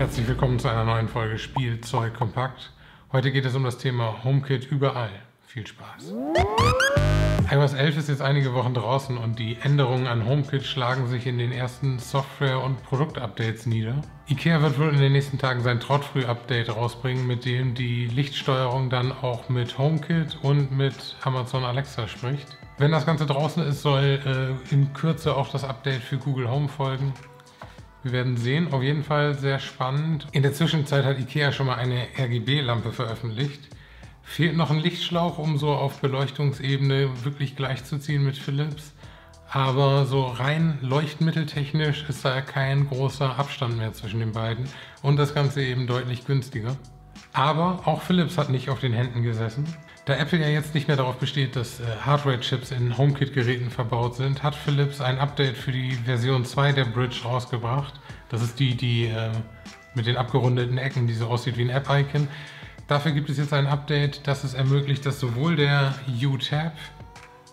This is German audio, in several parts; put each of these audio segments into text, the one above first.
Herzlich willkommen zu einer neuen Folge Spielzeug kompakt. Heute geht es um das Thema HomeKit überall. Viel Spaß. iOS 11 ist jetzt einige Wochen draußen und die Änderungen an HomeKit schlagen sich in den ersten Software- und Produktupdates nieder. IKEA wird wohl in den nächsten Tagen sein Trottfrüh-Update rausbringen, mit dem die Lichtsteuerung dann auch mit HomeKit und mit Amazon Alexa spricht. Wenn das Ganze draußen ist, soll äh, in Kürze auch das Update für Google Home folgen. Wir werden sehen, auf jeden Fall sehr spannend. In der Zwischenzeit hat IKEA schon mal eine RGB-Lampe veröffentlicht. Fehlt noch ein Lichtschlauch, um so auf Beleuchtungsebene wirklich gleichzuziehen mit Philips. Aber so rein leuchtmitteltechnisch ist da kein großer Abstand mehr zwischen den beiden und das Ganze eben deutlich günstiger. Aber auch Philips hat nicht auf den Händen gesessen. Da Apple ja jetzt nicht mehr darauf besteht, dass äh, Hardware-Chips in HomeKit-Geräten verbaut sind, hat Philips ein Update für die Version 2 der Bridge rausgebracht. Das ist die, die äh, mit den abgerundeten Ecken, die so aussieht wie ein App-Icon. Dafür gibt es jetzt ein Update, das es ermöglicht, dass sowohl der U-Tab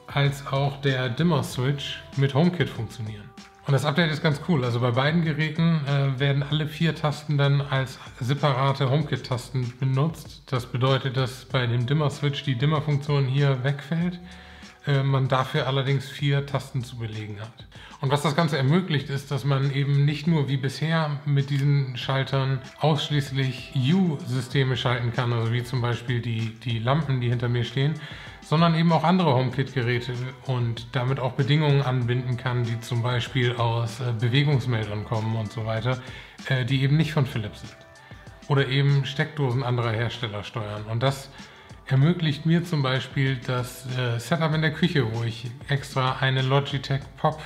als auch der Dimmer-Switch mit HomeKit funktionieren. Und das Update ist ganz cool. Also bei beiden Geräten äh, werden alle vier Tasten dann als separate HomeKit-Tasten benutzt. Das bedeutet, dass bei dem Dimmer-Switch die Dimmer-Funktion hier wegfällt. Äh, man dafür allerdings vier Tasten zu belegen hat. Und was das Ganze ermöglicht, ist, dass man eben nicht nur wie bisher mit diesen Schaltern ausschließlich U-Systeme schalten kann, also wie zum Beispiel die, die Lampen, die hinter mir stehen, sondern eben auch andere HomeKit-Geräte und damit auch Bedingungen anbinden kann, die zum Beispiel aus äh, Bewegungsmeldern kommen und so weiter, äh, die eben nicht von Philips sind. Oder eben Steckdosen anderer Hersteller steuern. Und das ermöglicht mir zum Beispiel das äh, Setup in der Küche, wo ich extra eine Logitech Pop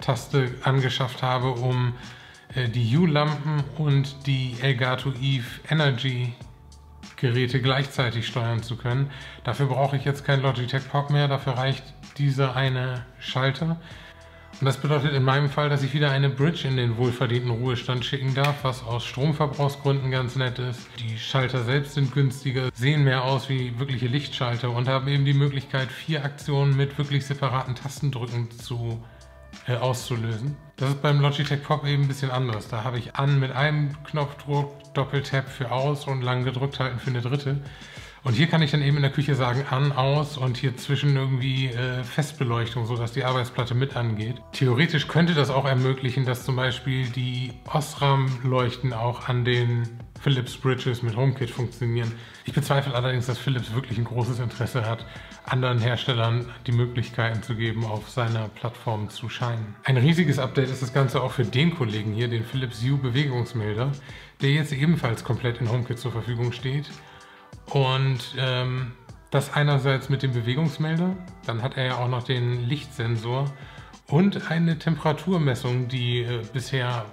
Taste angeschafft habe, um äh, die U-Lampen und die Elgato Eve Energy Geräte gleichzeitig steuern zu können. Dafür brauche ich jetzt kein Logitech Pop mehr, dafür reicht dieser eine Schalter. Und das bedeutet in meinem Fall, dass ich wieder eine Bridge in den wohlverdienten Ruhestand schicken darf, was aus Stromverbrauchsgründen ganz nett ist. Die Schalter selbst sind günstiger, sehen mehr aus wie wirkliche Lichtschalter und haben eben die Möglichkeit, vier Aktionen mit wirklich separaten Tastendrücken zu äh, auszulösen. Das ist beim Logitech Pop eben ein bisschen anders. Da habe ich an mit einem Knopfdruck, Doppeltap für aus und lang gedrückt halten für eine dritte. Und hier kann ich dann eben in der Küche sagen an, aus und hier zwischen irgendwie äh, Festbeleuchtung, sodass die Arbeitsplatte mit angeht. Theoretisch könnte das auch ermöglichen, dass zum Beispiel die Osram-Leuchten auch an den Philips Bridges mit HomeKit funktionieren. Ich bezweifle allerdings, dass Philips wirklich ein großes Interesse hat, anderen Herstellern die Möglichkeiten zu geben, auf seiner Plattform zu scheinen. Ein riesiges Update ist das Ganze auch für den Kollegen hier, den Philips Hue Bewegungsmelder, der jetzt ebenfalls komplett in HomeKit zur Verfügung steht und ähm, das einerseits mit dem Bewegungsmelder, dann hat er ja auch noch den Lichtsensor und eine Temperaturmessung, die äh, bisher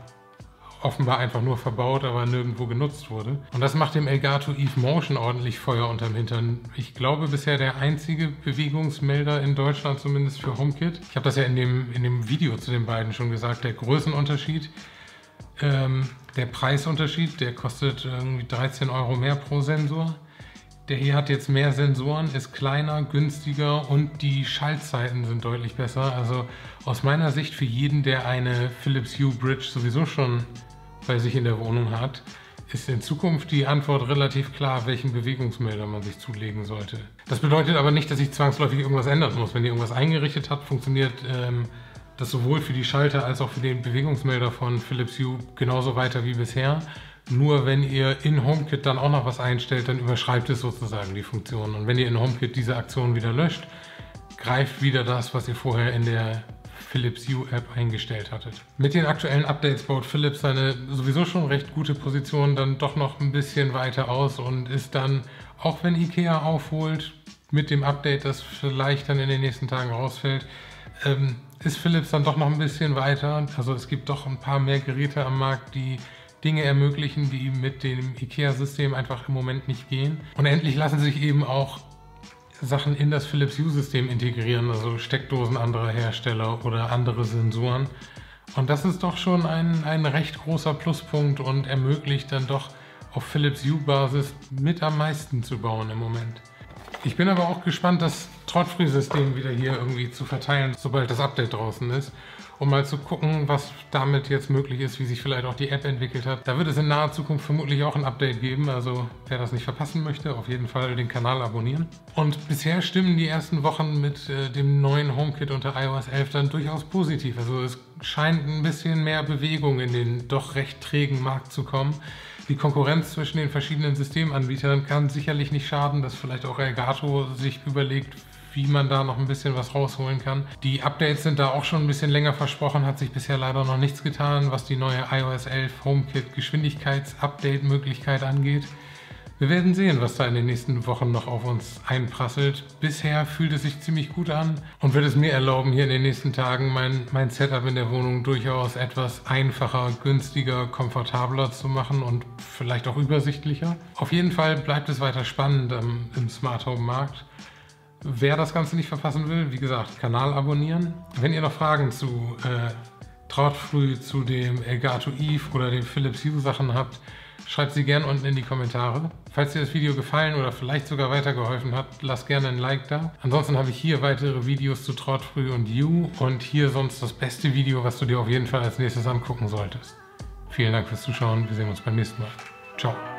offenbar einfach nur verbaut, aber nirgendwo genutzt wurde. Und das macht dem Elgato Eve Motion ordentlich Feuer unterm Hintern. Ich glaube bisher der einzige Bewegungsmelder in Deutschland zumindest für HomeKit. Ich habe das ja in dem, in dem Video zu den beiden schon gesagt, der Größenunterschied. Ähm, der Preisunterschied, der kostet irgendwie 13 Euro mehr pro Sensor. Der hier hat jetzt mehr Sensoren, ist kleiner, günstiger und die Schaltzeiten sind deutlich besser. Also aus meiner Sicht für jeden, der eine Philips Hue Bridge sowieso schon bei sich in der Wohnung hat, ist in Zukunft die Antwort relativ klar, welchen Bewegungsmelder man sich zulegen sollte. Das bedeutet aber nicht, dass ich zwangsläufig irgendwas ändern muss. Wenn ihr irgendwas eingerichtet habt, funktioniert ähm, das sowohl für die Schalter als auch für den Bewegungsmelder von Philips Hue genauso weiter wie bisher. Nur wenn ihr in HomeKit dann auch noch was einstellt, dann überschreibt es sozusagen die Funktion. Und wenn ihr in HomeKit diese Aktion wieder löscht, greift wieder das, was ihr vorher in der Philips Hue App eingestellt hattet. Mit den aktuellen Updates baut Philips seine sowieso schon recht gute Position dann doch noch ein bisschen weiter aus und ist dann, auch wenn Ikea aufholt, mit dem Update, das vielleicht dann in den nächsten Tagen rausfällt, ähm, ist Philips dann doch noch ein bisschen weiter. Also es gibt doch ein paar mehr Geräte am Markt, die Dinge ermöglichen, die mit dem IKEA-System einfach im Moment nicht gehen. Und endlich lassen sich eben auch Sachen in das Philips Hue-System integrieren, also Steckdosen anderer Hersteller oder andere Sensoren. Und das ist doch schon ein, ein recht großer Pluspunkt und ermöglicht dann doch auf Philips Hue-Basis mit am meisten zu bauen im Moment. Ich bin aber auch gespannt, das Trottfree-System wieder hier irgendwie zu verteilen, sobald das Update draußen ist um mal zu gucken, was damit jetzt möglich ist, wie sich vielleicht auch die App entwickelt hat. Da wird es in naher Zukunft vermutlich auch ein Update geben, also wer das nicht verpassen möchte, auf jeden Fall den Kanal abonnieren. Und bisher stimmen die ersten Wochen mit äh, dem neuen HomeKit unter iOS 11 dann durchaus positiv. Also es scheint ein bisschen mehr Bewegung in den doch recht trägen Markt zu kommen. Die Konkurrenz zwischen den verschiedenen Systemanbietern kann sicherlich nicht schaden, dass vielleicht auch Elgato sich überlegt, wie man da noch ein bisschen was rausholen kann. Die Updates sind da auch schon ein bisschen länger versprochen, hat sich bisher leider noch nichts getan, was die neue iOS 11 HomeKit Geschwindigkeits-Update-Möglichkeit angeht. Wir werden sehen, was da in den nächsten Wochen noch auf uns einprasselt. Bisher fühlt es sich ziemlich gut an und wird es mir erlauben, hier in den nächsten Tagen mein, mein Setup in der Wohnung durchaus etwas einfacher, günstiger, komfortabler zu machen und vielleicht auch übersichtlicher. Auf jeden Fall bleibt es weiter spannend ähm, im Smart Home Markt. Wer das Ganze nicht verpassen will, wie gesagt, Kanal abonnieren. Wenn ihr noch Fragen zu äh, Trautfrüh, zu dem Elgato Eve oder den Philips Hue Sachen habt, schreibt sie gerne unten in die Kommentare. Falls dir das Video gefallen oder vielleicht sogar weitergeholfen hat, lasst gerne ein Like da. Ansonsten habe ich hier weitere Videos zu Trautfrüh und Hue und hier sonst das beste Video, was du dir auf jeden Fall als nächstes angucken solltest. Vielen Dank fürs Zuschauen, wir sehen uns beim nächsten Mal. Ciao.